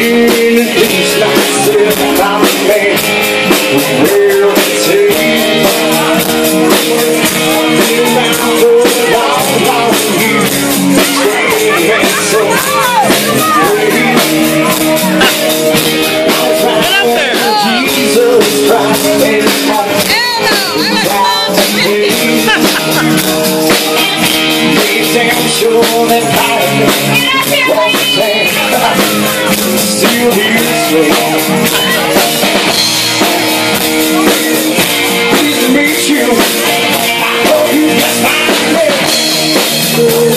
you. That I was the same. Still here to stay. Pleased to meet you. I hope you just find me.